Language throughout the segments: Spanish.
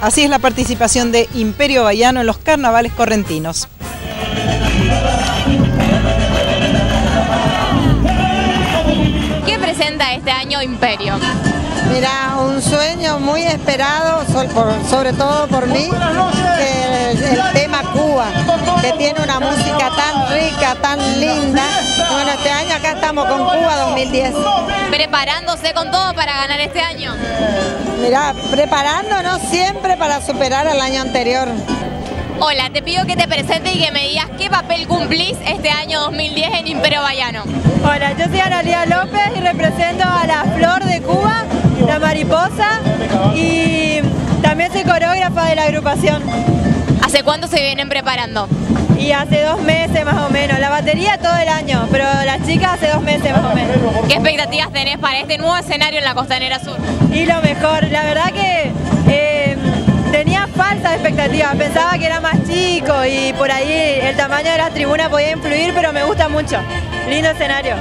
Así es la participación de Imperio Bayano en los carnavales correntinos. ¿Qué presenta este año Imperio? Mira, un sueño muy esperado, sobre todo por mí, el, el, tema Cuba, que tiene una música rica, tan linda. Bueno, este año acá estamos con Cuba 2010. ¿Preparándose con todo para ganar este año? Mira, preparándonos siempre para superar al año anterior. Hola, te pido que te presentes y que me digas qué papel cumplís este año 2010 en Imperio Bayano. Hola, yo soy Analia López y represento a la Flor de Cuba, la mariposa y también soy coreógrafa de la agrupación. ¿Hace cuánto se vienen preparando? Y hace dos meses más o menos. La batería todo el año, pero las chicas hace dos meses más o menos. ¿Qué expectativas tenés para este nuevo escenario en la Costanera Sur? Y lo mejor, la verdad que eh, tenía falsas expectativas, pensaba que era más chico y por ahí el tamaño de las tribunas podía influir, pero me gusta mucho. Lindo escenario.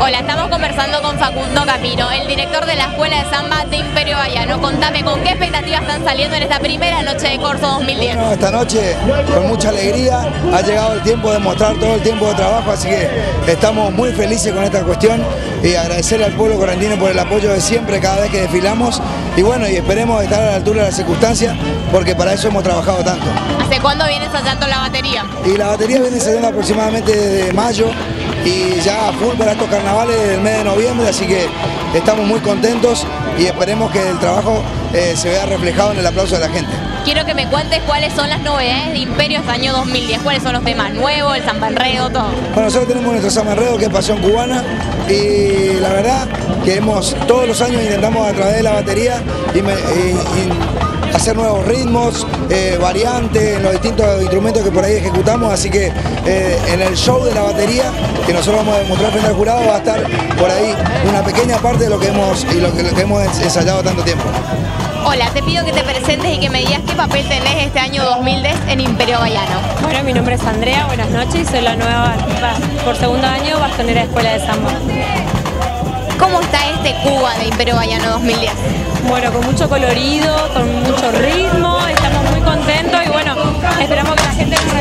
Hola, estamos conversando con Facundo Capiro, el director de la Escuela de Samba de Imperio Bayano. Contame, ¿con qué expectativas están saliendo en esta primera noche de Corso 2010? Bueno, esta noche con mucha alegría, ha llegado el tiempo de mostrar todo el tiempo de trabajo, así que estamos muy felices con esta cuestión y agradecerle al pueblo correntino por el apoyo de siempre cada vez que desfilamos y bueno, y esperemos estar a la altura de las circunstancias porque para eso hemos trabajado tanto. ¿Hace cuándo viene ensayando la batería? Y la batería viene ensayando aproximadamente desde mayo y ya a full para estos carnavales del mes de noviembre, así que estamos muy contentos y esperemos que el trabajo eh, se vea reflejado en el aplauso de la gente. Quiero que me cuentes cuáles son las novedades de Imperio este año 2010, cuáles son los temas nuevos, el samba enredo, todo. Bueno, nosotros tenemos nuestro samba enredo que es Pasión Cubana y la verdad que hemos, todos los años intentamos a través de la batería y, me, y, y hacer nuevos ritmos, eh, variantes en los distintos instrumentos que por ahí ejecutamos, así que eh, en el show de la batería que nosotros vamos a demostrar frente al jurado va a estar por ahí una pequeña parte de lo que hemos, y lo que, lo que hemos ensayado tanto tiempo. Hola, te pido que te presentes y que me digas qué papel tenés este año 2010 en Imperio Bayano. Bueno, mi nombre es Andrea, buenas noches y soy la nueva, por segundo año, bastonera de Escuela de Samba. ¿Cómo está este Cuba de Imperio Bayano 2010? Bueno, con mucho colorido, con mucho ritmo, estamos muy contentos y bueno, esperamos que la gente nos